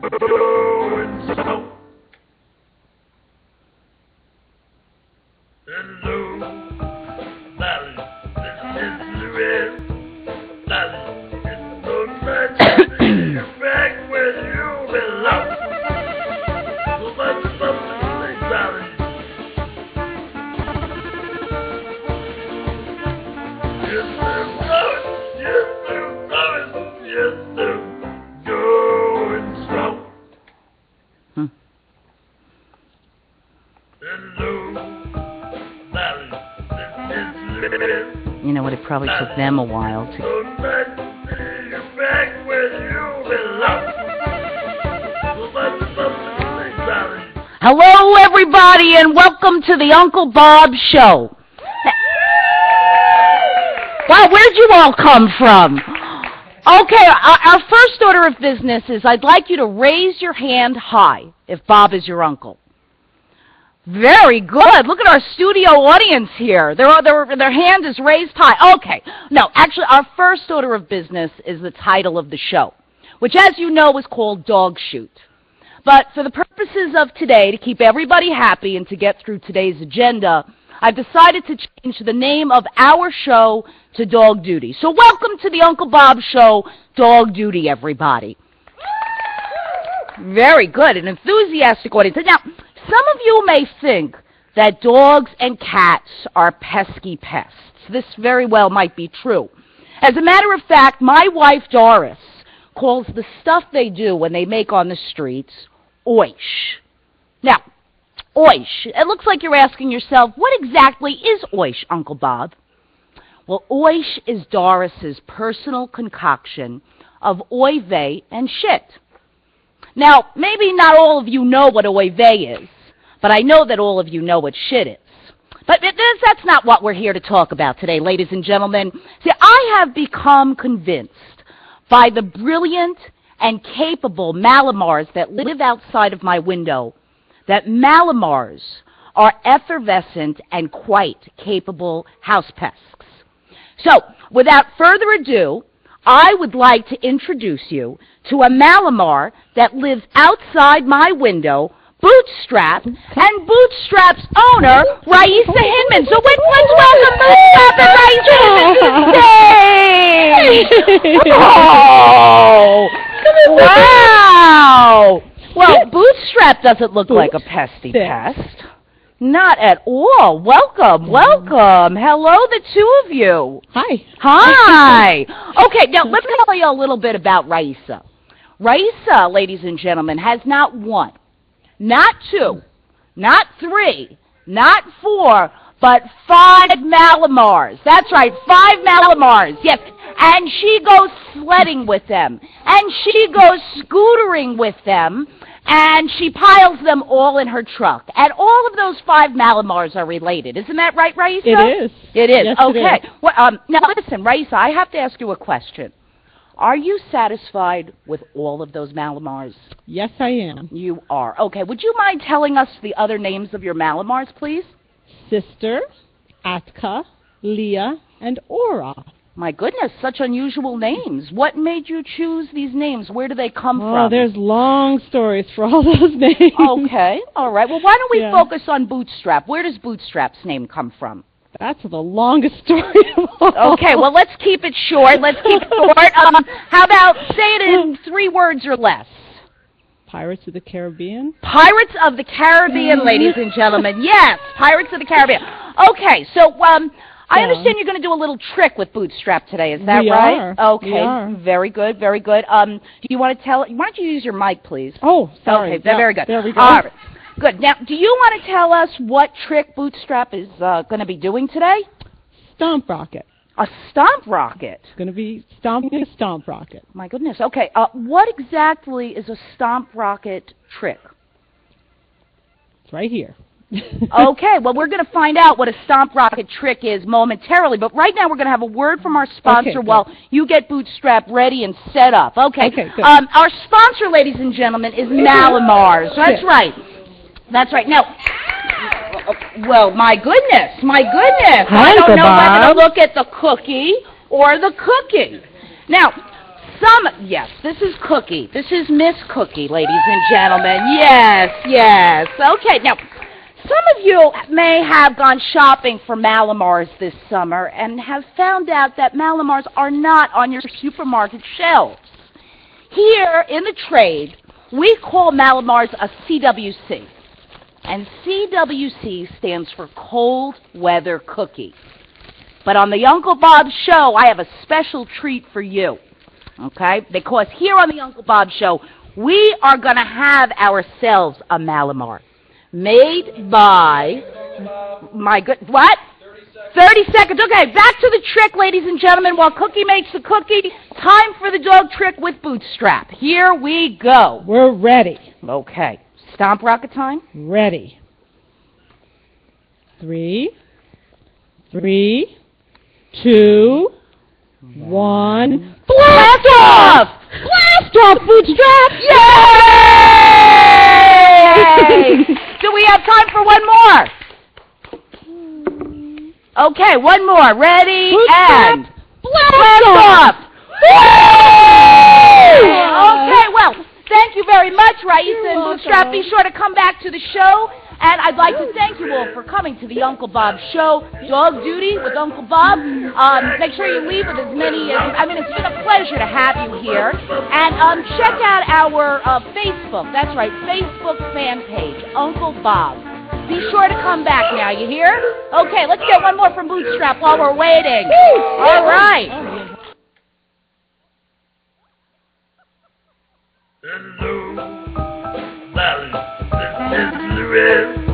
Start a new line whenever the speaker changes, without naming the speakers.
going south. Hello, You
know what? It probably took them a while to.
Back you.
Hello, everybody, and welcome to the Uncle Bob Show. Wow, where'd you all come from? Okay, our first order of business is I'd like you to raise your hand high if Bob is your uncle. Very good. Look at our studio audience here. Their, their, their hand is raised high. Okay. No, actually, our first order of business is the title of the show, which, as you know, is called Dog Shoot. But for the purposes of today, to keep everybody happy and to get through today's agenda, I've decided to change the name of our show to Dog Duty. So welcome to the Uncle Bob Show, Dog Duty, everybody. Very good, an enthusiastic audience. Now, some of you may think that dogs and cats are pesky pests. This very well might be true. As a matter of fact, my wife Doris calls the stuff they do when they make on the streets oish. Now, oish. It looks like you're asking yourself, what exactly is oish, Uncle Bob? Well, oish is Doris's personal concoction of oy vey and shit. Now, maybe not all of you know what oy vey is, but I know that all of you know what shit is. But this, that's not what we're here to talk about today, ladies and gentlemen. See, I have become convinced by the brilliant and capable Malamars that live outside of my window that Malamars are effervescent and quite capable house pests. So, without further ado, I would like to introduce you to a Malamar that lives outside my window, Bootstrap, and Bootstrap's owner, Raisa Hinman. So let's, let's welcome Bootstrap and Raisa Hinman to the stage! Oh! Wow! Well, Bootstrap doesn't look like a pesty pest. Not at all. Welcome, welcome. Hello, the two of you.
Hi.
Hi. Okay, now let me tell you a little bit about Raisa. Raisa, ladies and gentlemen, has not one, not two, not three, not four, but five Malamars. That's right, five Malamars. Yes. And she goes sledding with them. And she goes scootering with them. And she piles them all in her truck. And all of those five Malamars are related. Isn't that right, Raisa?
It is.
It is.
Yes,
okay.
is.
Well, um, now listen, Raisa, I have to ask you a question. Are you satisfied with all of those Malamars?
Yes, I am.
You are. Okay. Would you mind telling us the other names of your Malamars, please?
Sister, Atka, Leah, and Aura.
My goodness, such unusual names. What made you choose these names? Where do they come
Oh,
from?
there's long stories for all those names.
Okay. All right. Well, why don't we
Yeah.
focus on Bootstrap? Where does Bootstrap's name come from?
That's the longest story of all.
Okay, well, let's keep it short. Let's keep it short. Um, how about say it in three words or less?
Pirates of the Caribbean.
Pirates of the Caribbean, ladies and gentlemen. Yes, Pirates of the Caribbean. Okay, so um, I understand you're going to do a little trick with Bootstrap today. Is that
We
right?
are.
Okay,
We are.
very good, very good. Um, do you want to tell? Why don't you use your mic, please?
Oh, sorry.
Okay, very good.
There we go.
All right. Good. Now, do you want to tell us what trick Bootstrap is uh, going to be doing today?
Stomp rocket.
A stomp rocket.
It's going to be stomping a stomp rocket.
My goodness. Okay. Uh, what exactly is a stomp rocket trick?
It's right here.
okay, well, we're going to find out what a stomp rocket trick is momentarily, but right now we're going to have a word from our sponsor
Okay,
while you get Bootstrap ready and set up. Okay.
Okay, good.
Um, our sponsor, ladies and gentlemen, is Mallomars. That's right. That's right. Now, well, my goodness, my goodness. I don't know whether to look at the cookie or the cooking. Now, some, yes, this is Cookie. This is Miss Cookie, ladies and gentlemen. Yes, yes. Okay, now, some of you may have gone shopping for Mallomars this summer and have found out that Mallomars are not on your supermarket shelves. Here in the trade, we call Mallomars a CWC. And CWC stands for Cold Weather Cookie. But on the Uncle Bob Show, I have a special treat for you. Okay? Because here on the Uncle Bob Show, we are going to have ourselves a Mallomar made by my good what? 30 seconds. Okay, back to the trick, ladies and gentlemen. While Cookie makes the cookie, time for the dog trick with Bootstrap. Here we go.
We're ready.
Okay. Stomp rocket time.
Ready. Three, three, two, one.
Blast off!
Blast off, Bootstrap!
Yay! Do we have time for one more? Okay, one more. Ready
Bootstrap,
and
Blast
blast
off!
off! Okay, well, thank you very much, Raisa and Bootstrap. Be sure to come back to the show. And I'd like to thank you all for coming to the Uncle Bob Show, Dog Duty with Uncle Bob. Um, make sure you leave with as many as, I mean, it's been a pleasure to have you here. And um, check out our uh, Facebook, that's right, Facebook fan page, Uncle Bob. Be sure to come back now, you hear? Okay, let's get one more from Bootstrap while we're waiting. All right.
Hello,